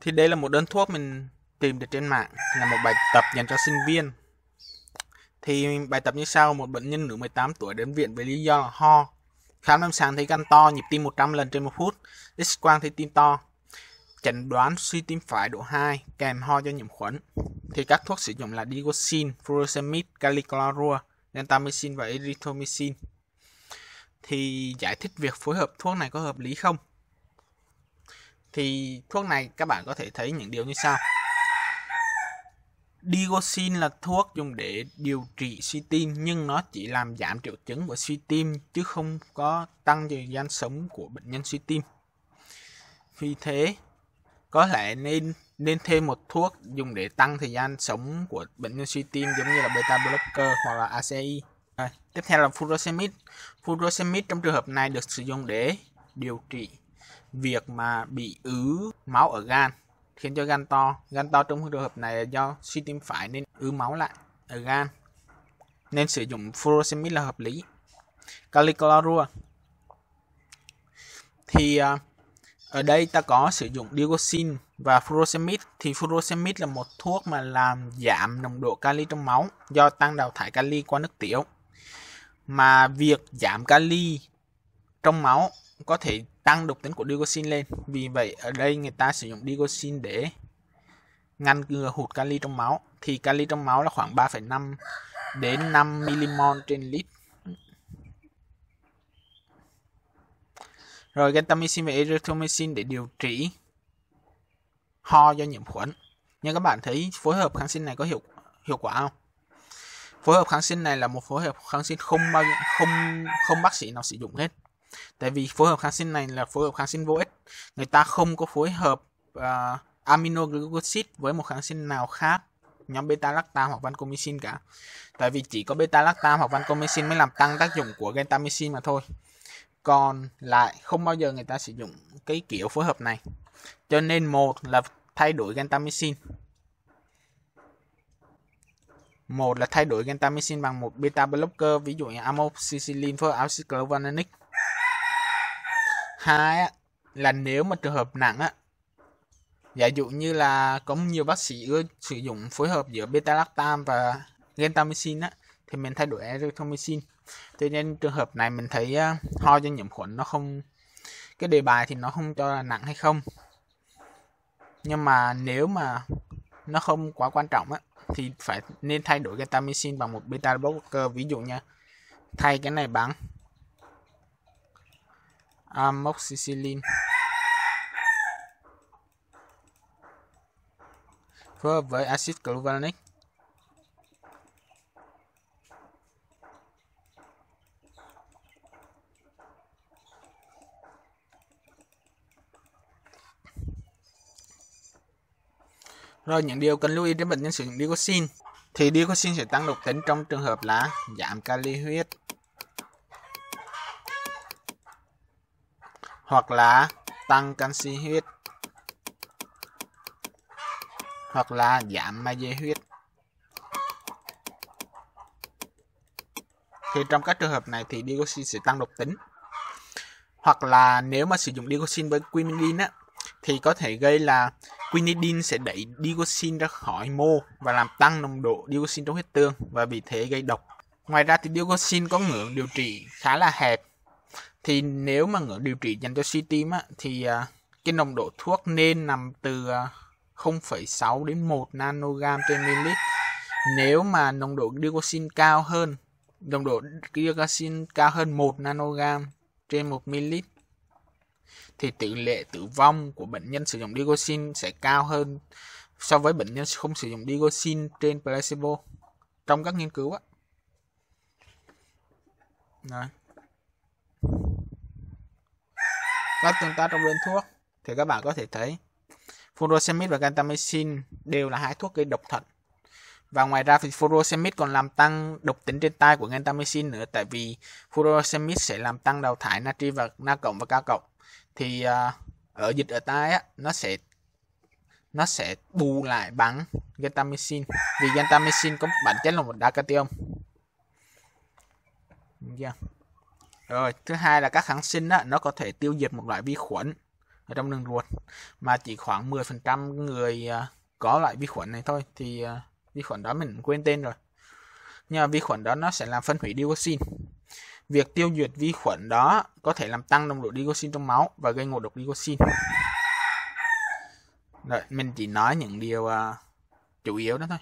Thì đây là một đơn thuốc mình tìm được trên mạng là một bài tập dành cho sinh viên. Thì bài tập như sau, một bệnh nhân nữ 18 tuổi đến viện với lý do là ho. Khám lâm sàng thấy gan to, nhịp tim 100 lần trên một phút, X quang thấy tim to. Chẩn đoán suy tim phải độ 2 kèm ho do nhiễm khuẩn. Thì các thuốc sử dụng là digoxin, furosemide, caliclorua, gentamicin và erythromycin. Thì giải thích việc phối hợp thuốc này có hợp lý không? Thì thuốc này các bạn có thể thấy những điều như sau. Digoxin là thuốc dùng để điều trị suy tim nhưng nó chỉ làm giảm triệu chứng của suy tim chứ không có tăng thời gian sống của bệnh nhân suy tim. Vì thế, có lẽ nên nên thêm một thuốc dùng để tăng thời gian sống của bệnh nhân suy tim giống như là beta blocker hoặc là ace À, tiếp theo là furosemide. Furosemide trong trường hợp này được sử dụng để điều trị việc mà bị ứ máu ở gan khiến cho gan to. Gan to trong trường hợp này là do suy tim phải nên ứ máu lại ở gan. Nên sử dụng furosemide là hợp lý. Caliclorua thì uh, ở đây ta có sử dụng digoxin và furosemide thì furosemide là một thuốc mà làm giảm nồng độ kali trong máu do tăng đào thải kali qua nước tiểu. Mà việc giảm kali trong máu có thể tăng độc tính của digoxin lên. Vì vậy ở đây người ta sử dụng digoxin để ngăn ngừa hụt kali trong máu. Thì kali trong máu là khoảng 3,5 đến 5 mmol trên lít. Rồi gentamicin và erythromycin để điều trị ho do nhiễm khuẩn. Nhưng các bạn thấy phối hợp kháng sinh này có hiệu hiệu quả không? Phối hợp kháng sinh này là một phối hợp kháng sinh không bao không không bác sĩ nào sử dụng hết tại vì phối hợp kháng sinh này là phối hợp kháng sinh vô ích. Người ta không có phối hợp uh, aminoglycosid với một kháng sinh nào khác nhóm beta lactam hoặc vancomycin cả. Tại vì chỉ có beta lactam hoặc vancomycin mới làm tăng tác dụng của gentamicin mà thôi. Còn lại không bao giờ người ta sử dụng cái kiểu phối hợp này. Cho nên một là thay đổi gentamicin. Một là thay đổi gentamicin bằng một beta blocker ví dụ như amoxicillin với acid hai á, là nếu mà trường hợp nặng á giả dụ như là có nhiều bác sĩ ưa sử dụng phối hợp giữa beta lactam và gentamicin á thì mình thay đổi erythromycin tuy nhiên trường hợp này mình thấy uh, ho do nhiễm khuẩn nó không cái đề bài thì nó không cho là nặng hay không. Nhưng mà nếu mà nó không quá quan trọng á thì phải nên thay đổi gentamicin bằng một beta blocker. Ví dụ nha thay cái này bằng amoxicillin. Phối hợp với axit clavulanic Rồi, những điều cần lưu ý đến bệnh nhân sử dụng dioxin thì dioxin sẽ tăng độc tính trong trường hợp là giảm kali huyết. Hoặc là tăng canxi huyết, hoặc là giảm magie huyết. Thì trong các trường hợp này thì digoxin sẽ tăng độc tính. Hoặc là nếu mà sử dụng digoxin với quinidine á, thì có thể gây là quinidine sẽ đẩy digoxin ra khỏi mô và làm tăng nồng độ digoxin trong huyết tương và vì thế gây độc. Ngoài ra thì digoxin có ngưỡng điều trị khá là hẹp thì nếu mà ngưỡng điều trị dành cho suy tim á, thì à, cái nồng độ thuốc nên nằm từ à, 0,6 đến 1 nanogram trên ml nếu mà nồng độ digoxin cao hơn nồng độ digoxin cao hơn 1 nanogram trên 1 ml thì tỷ lệ tử vong của bệnh nhân sử dụng digoxin sẽ cao hơn so với bệnh nhân không sử dụng digoxin trên placebo trong các nghiên cứu á. Rồi. Các tương tác trong đơn thuốc thì các bạn có thể thấy furosemide và gentamicin đều là hai thuốc gây độc thận. Và ngoài ra thì furosemide còn làm tăng độc tính trên tai của gentamicin nữa tại vì furosemide sẽ làm tăng đào thải natri và na cộng và ca cộng. Thì uh, ở dịch ở tai á nó sẽ nó sẽ bù lại bằng gentamicin vì gentamicin có bản chất là một đa cation yeah. Rồi, thứ hai là các kháng sinh á, nó có thể tiêu diệt một loại vi khuẩn ở trong đường ruột mà chỉ khoảng 10% người à, có loại vi khuẩn này thôi thì à, vi khuẩn đó mình quên tên rồi. Nhưng mà vi khuẩn đó nó sẽ làm phân hủy dioxin việc tiêu diệt vi khuẩn đó có thể làm tăng nồng độ dioxin trong máu và gây ngộ độc dioxin Rồi, mình chỉ nói những điều uh, chủ yếu đó thôi.